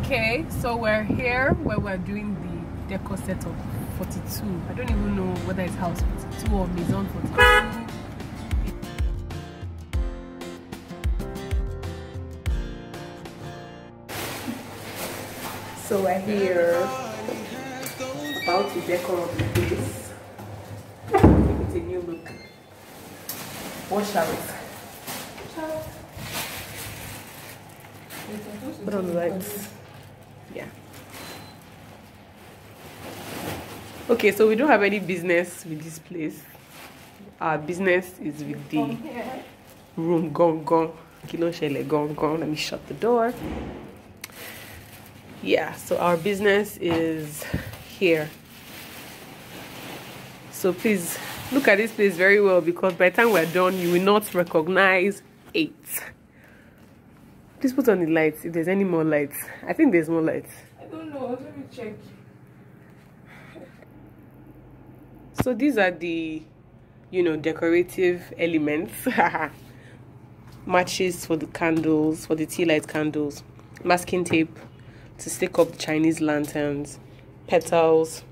Okay, so we're here where we're doing the decor setup 42. I don't even know whether it's house 42 or Maison 42. So we're here about to decor the place. Give it a new look. What shall it? Put on the lights. Yeah. Okay, so we don't have any business with this place. Our business is with the room gone gone. Kilo shele gone gone. Let me shut the door. Yeah, so our business is here. So please look at this place very well because by the time we're done, you will not recognize it. Please put on the lights if there's any more lights. I think there's more lights. I don't know. Let me check. So these are the, you know, decorative elements. Matches for the candles, for the tea light candles. Masking tape to stick up the Chinese lanterns. Petals.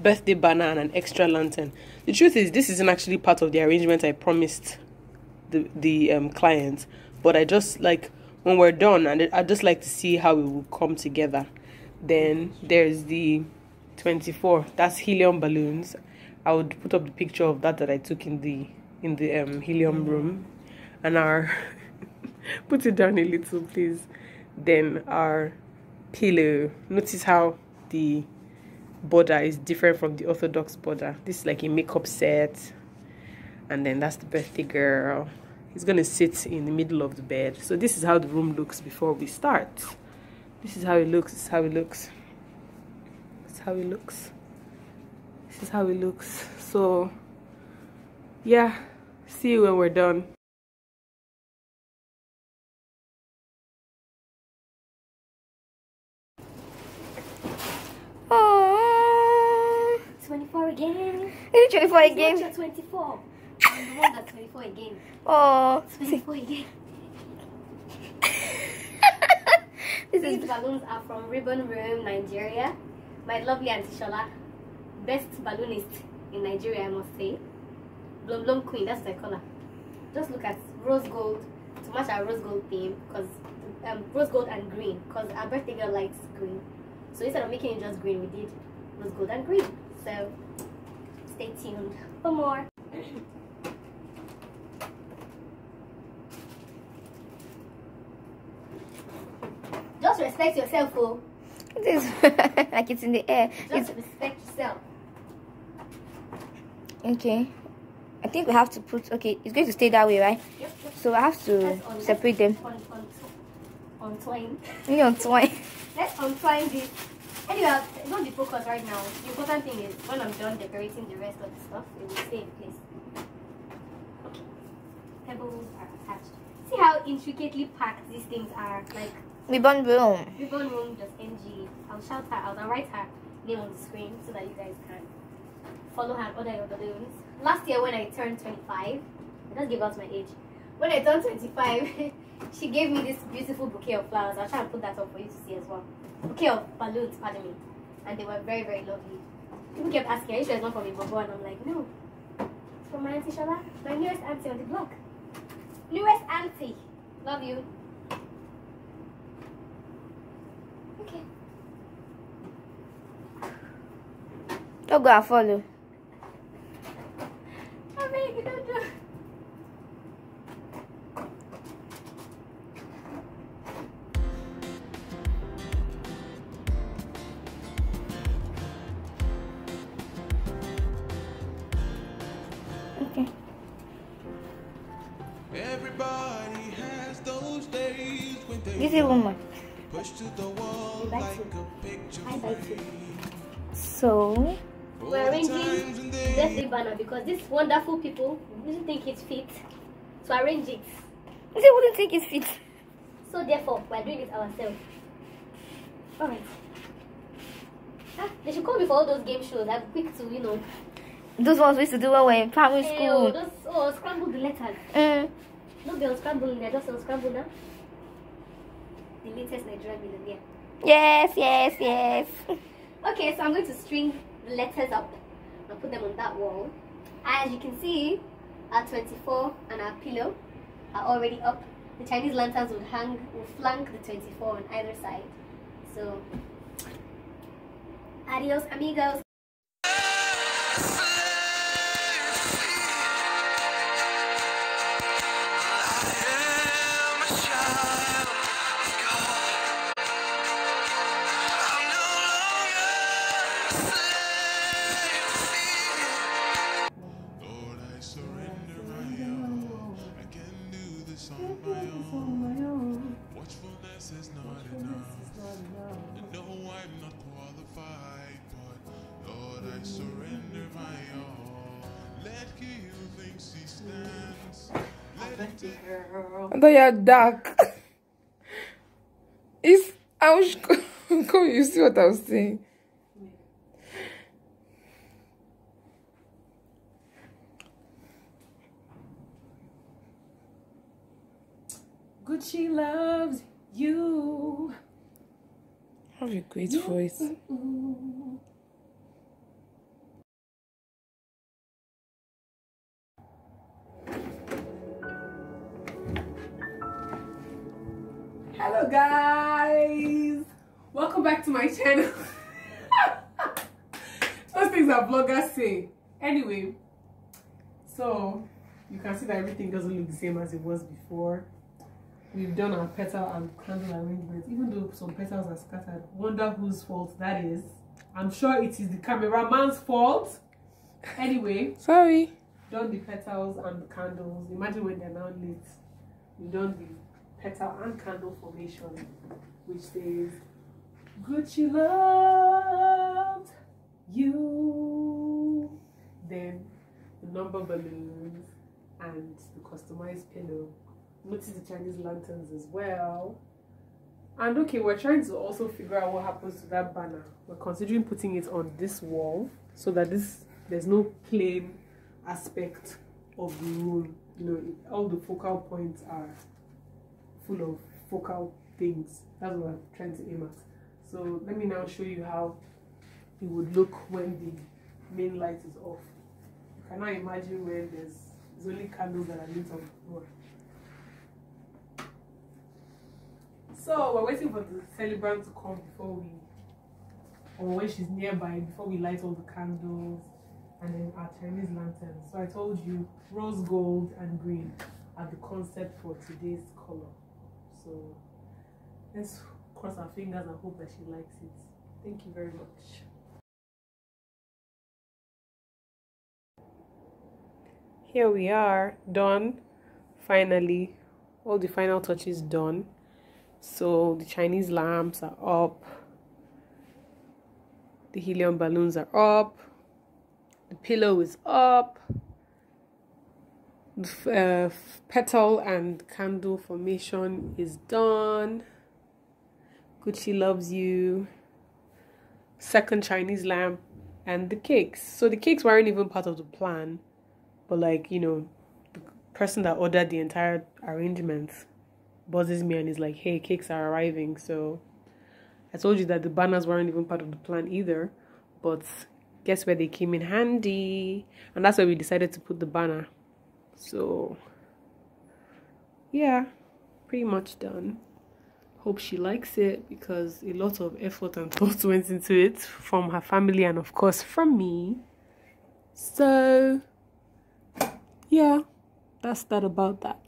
Birthday banner and an extra lantern. The truth is, this isn't actually part of the arrangement I promised the the um, client, but I just like when we're done, and i'd just like to see how it will come together. Then there's the 24. That's helium balloons. I would put up the picture of that that I took in the in the um, helium room, and our put it down a little, please. Then our pillow. Notice how the border is different from the orthodox border. This is like a makeup set, and then that's the birthday girl. He's gonna sit in the middle of the bed. So this is how the room looks before we start. This is how it looks. This is how it looks. This is how it looks. This is how it looks. So yeah, see you when we're done. Oh, 24 again. 24 again. 24. I'm the one that's 24 again. Oh, 24 again. this These is balloons are from Ribbon Room, Nigeria. My lovely Auntie Shola, best balloonist in Nigeria, I must say. Blum Blum Queen, that's what color. Just look at rose gold to match our rose gold theme, because um, rose gold and green, because our birthday girl likes green. So instead of making it just green, we did rose gold and green. So stay tuned for more. Just respect yourself, oh. this like it's in the air. Just It's respect yourself. okay. I think we have to put okay. It's going to stay that way, right? Yep, yep. So I have to separate them. Un, un, untwine. On twine. Let's untwine this. Anyway, don't be focused right now. The important thing is when I'm done decorating the rest of the stuff, it will stay in place. Okay. Pebbles are attached. See how intricately packed these things are? Like Ribbon room. ribbon room just NG. I'll shout her out. I'll write her name on the screen so that you guys can follow her and order your balloons. Last year when I turned 25, I just give out my age. When I turned 25, she gave me this beautiful bouquet of flowers. I'll try and put that up for you to see as well. Bouquet of balloons, pardon me. And they were very, very lovely. People kept asking, are you sure it's not from Ibobo? And I'm like, no. It's from my auntie Shola, my newest auntie on the block. Newest auntie. Love you. Okay. Don't go and follow. I mean, you don't do. Okay. Everybody has those days when they This is woman. push to the wall You bite like it. a picture I bite it. So We're arranging birthday banner because these wonderful people didn't think it fit to arrange it. they wouldn't take his fit. So therefore, we're doing it ourselves. Alright. Ah, they should call me for all those game shows. I'm quick to, you know. Those ones we used to do when we were in primary Hey, oh, school. those, oh, scramble the letters. Mm. No girls scrambling, they're just unscramble now. The latest Nigerian millionaire. Yes, yes, yes. Okay, so I'm going to string the letters up and put them on that wall. As you can see, our 24 and our pillow are already up. The Chinese lanterns would hang, will flank the 24 on either side. So, adios, amigos. Enough. I know I'm not qualified, but Lord, I surrender my all. Let he who thinks he stands. Let him take I thought you're dark. It's I was come you see what I was saying. Gucci loves you. Have a great voice. Hello guys! Welcome back to my channel. Those things that bloggers say. Anyway, so you can see that everything doesn't look the same as it was before. We've done our petal and candle arrangements, even though some petals are scattered. Wonder whose fault that is. I'm sure it is the cameraman's fault. Anyway, Sorry. done the petals and the candles. Imagine when they're now lit. We've done the petal and candle formation, which says, Gucci loved you. Then the number balloons and the customized pillow. Notice the Chinese lanterns as well. And okay, we're trying to also figure out what happens to that banner. We're considering putting it on this wall so that this there's no plain aspect of the room. You know, all the focal points are full of focal things. That's what I'm trying to aim at. So let me now show you how it would look when the main light is off. You cannot imagine when there's, there's only candles that are lit on the floor. So we're waiting for the celebrant to come before we, or when she's nearby, before we light all the candles and then our Chinese lanterns. So I told you rose gold and green are the concept for today's color. So let's cross our fingers and hope that she likes it. Thank you very much. Here we are, done. Finally, all the final touches done. So the Chinese lamps are up. The helium balloons are up. The pillow is up. The uh, petal and candle formation is done. Gucci loves you. Second Chinese lamp and the cakes. So the cakes weren't even part of the plan, but like you know, the person that ordered the entire arrangement buzzes me and is like, "Hey, cakes are arriving." So I told you that the banners weren't even part of the plan either, but guess where they came in handy, and that's why we decided to put the banner. So yeah, pretty much done. Hope she likes it because a lot of effort and thought went into it from her family and of course from me. So yeah, that's that about that.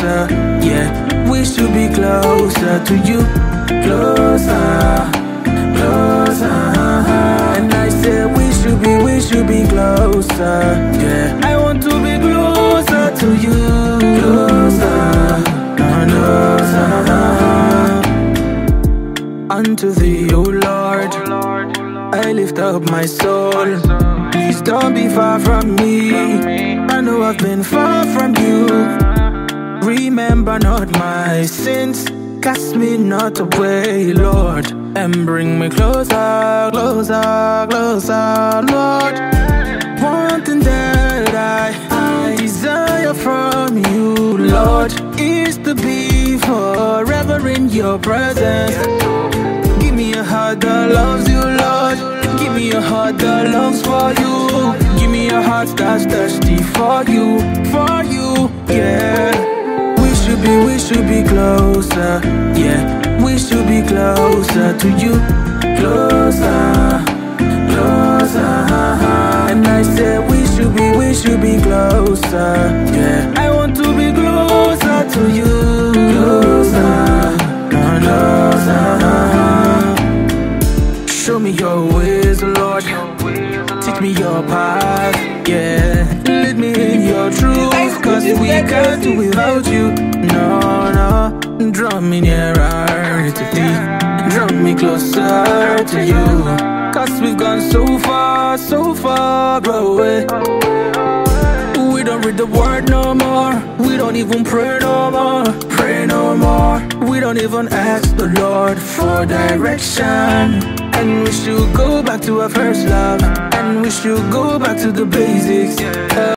Closer. Yeah, we should be closer to you. Closer, closer. And I said we should be, we should be closer. Yeah, I want to be closer to you. Closer, closer. Unto thee, O Lord, I lift up my soul. Please don't be far from me. I know I've been far from you. Remember not my sins. Cast me not away, Lord. And bring me closer, closer, closer, Lord. One thing that I, I desire from you, Lord, is to be forever in your presence. Give me a heart that loves you, Lord. Give me a heart that longs for you. Give me a heart that's thirsty for you, should be, we should be closer, yeah. We should be closer to you, closer, closer. And I said we should be, we should be closer, yeah. I me nearer to thee. Draw me closer to you. Cause we've gone so far, so far away. We don't read the word no more. We don't even pray no more. Pray no more. We don't even ask the Lord for direction. And we should go back to our first love. And we should go back to the basics.